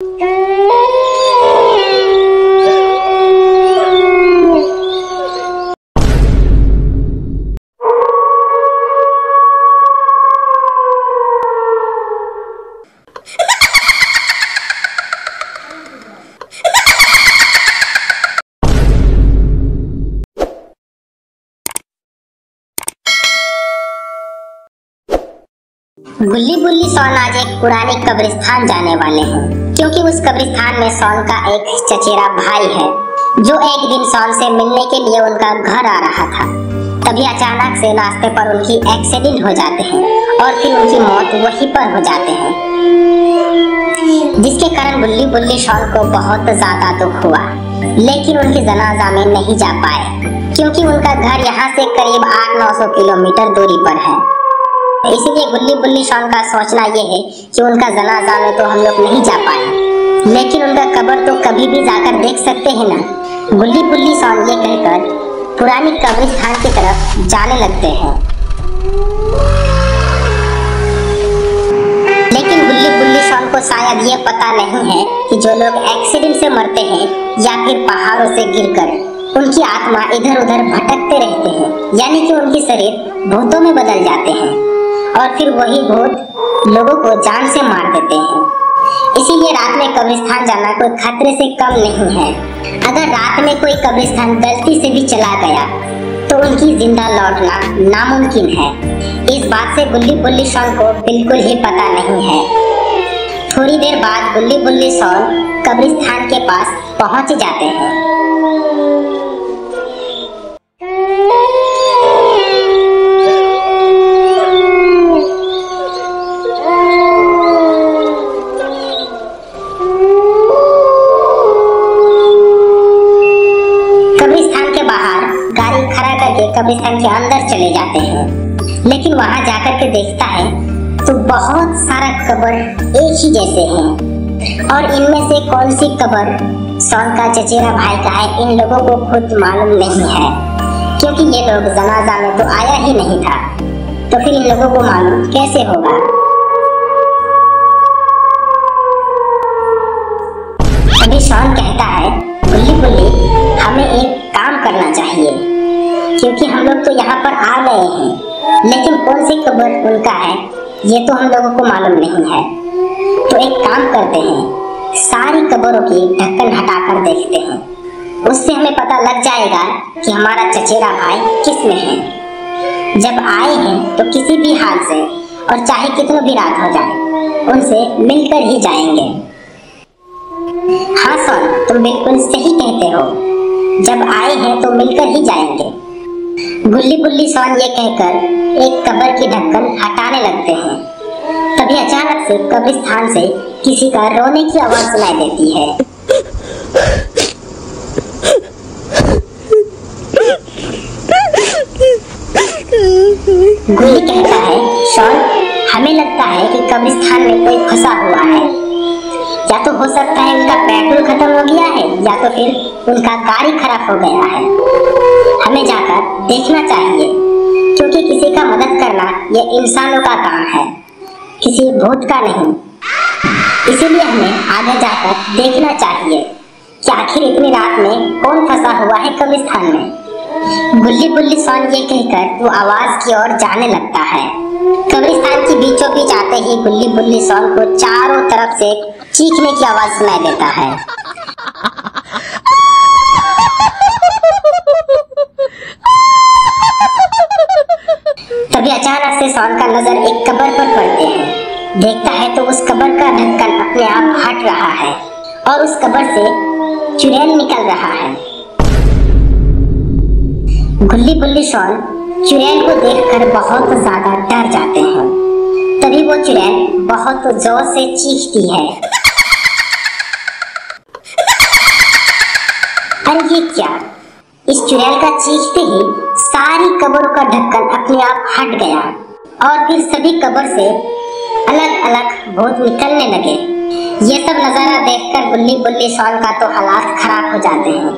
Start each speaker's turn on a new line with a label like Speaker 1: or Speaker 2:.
Speaker 1: Hey! गुल्ली बुल्ली सोन आज एक पुराने कब्रिस्तान जाने वाले हैं, क्योंकि उस कब्रिस्तान में सोन का एक चचेरा भाई है, जो एक दिन सौन से मिलने के लिए उनका घर आ रहा था। तभी अचानक से रास्ते पर उनकी एक्सीडेंट हो जाते हैं और फिर उनकी मौत वहीं पर हो जाते हैं, जिसके कारण बुल्ली बुल्ली सौन को बहुत ज़्यादा दुख हुआ। लेकिन उनकी जनाजा में नहीं जा पाए, क्योंकि उनका घर यहाँ से करीब आठ नौ सौ किलोमीटर दूरी पर है। इसीलिए गुल्ली बुल्ली शॉन का सोचना ये है कि उनका जनाजा में तो हम लोग नहीं जा पाए। लेकिन उनका कब्र तो कभी भी जाकर देख सकते हैं ना। गुल्ली बुल्ली शॉन ये कहकर पुरानी कब्रिस्तान की तरफ़ जाने लगते हैं। लेकिन गुल्ली बुल्ली शॉन को शायद ये पता नहीं है कि जो लोग एक्सीडेंट से मरते हैं या फिर पहाड़ों से गिरकर, उनकी आत्मा इधर उधर भटकते रहते हैं। यानी कि उनकी शरीर भूतों में बदल जाते हैं। और फिर वही भूत लोगों को जान से मार देते हैं। इसीलिए रात में कब्रिस्तान जाना कोई खतरे से कम नहीं है। अगर रात में कोई कब्रिस्तान गलती से भी चला गया तो उनकी ज़िंदा लौटना नामुमकिन है। इस बात से गुल्ली बुल्ली शॉन को बिल्कुल ही पता नहीं है। थोड़ी देर बाद गुल्ली बुल्ली शॉन कब्रिस्तान के पास पहुँच जाते हैं। कब्रिस्तान के अंदर चले जाते हैं। लेकिन वहाँ जाकर के देखता है तो बहुत सारा कब्र एक ही जैसे हैं। और इनमें से कौन सी कब्र सौन का चचेरा भाई का है, इन लोगों को खुद मालूम नहीं है। क्योंकि ये लोग जनाजा में तो आया ही नहीं था। तो फिर इन लोगों को मालूम कैसे होगा? तभी शॉन कहता है बुल्ली बुल्ली हमें एक काम करना चाहिए। क्योंकि हम लोग तो यहाँ पर आ गए हैं। लेकिन कौन सी कब्र उनका है, ये तो हम लोगों को मालूम नहीं है। तो एक काम करते हैं, सारी कब्रों की ढक्कन हटाकर देखते हैं। उससे हमें पता लग जाएगा कि हमारा चचेरा भाई किसमें है। जब आए हैं तो किसी भी हाल से और चाहे कितनी भी रात हो जाए, उनसे मिलकर ही जाएँगे। हाँ सर, तुम बिल्कुल सही कहते हो। जब आए हैं तो मिलकर ही जाएँगे। गुल्ली बुल्ली सॉन ये कहकर एक कब्र की ढक्कन हटाने लगते हैं। तभी अचानक से कब्रिस्तान से किसी का रोने की आवाज़ सुनाई देती है। गुल्ली कहता है, शॉन, हमें लगता है कि कब्रिस्तान में कोई फंसा हुआ है। या तो हो सकता है उनका पेट्रोल खत्म हो गया है, या तो फिर उनका गाड़ी खराब हो गया है। हमें जाकर देखना चाहिए, क्योंकि किसी का मदद करना ये इंसानों का काम है, किसी भूत का नहीं। इसीलिए हमें आगे जाकर देखना चाहिए कि आखिर इतनी रात में कौन फंसा हुआ है कब्रिस्तान में। गुल्ली बुल्ली सॉन ये कहकर वो आवाज़ की ओर जाने लगता है। कब्रिस्तान के बीचों बीच आते ही गुल्ली बुल्ली सॉन को चारों तरफ़ से चीखने की आवाज़ सुनाई देता है? तभी अचानक से सॉन का नज़र एक कब्र पर पड़ते हैं। देखता है तो उस कब्र का ढक्कन अपने आप हट रहा है और उस कब्र से चुड़ैल निकल रहा है। गुल्ली बुल्ली शॉन चुड़ैल को देखकर बहुत ज़्यादा डर जाते हैं। तभी वो चुड़ैल बहुत ज़ोर से चीखती है। अरे ये क्या? इस चुड़ैल का चीखते ही सारी कब्रों का ढक्कन अपने आप हट गया और फिर सभी कब्र से अलग अलग भूत निकलने लगे। ये सब नज़ारा देखकर बुल्ली बुल्ली शॉन का तो हालात खराब हो जाते हैं।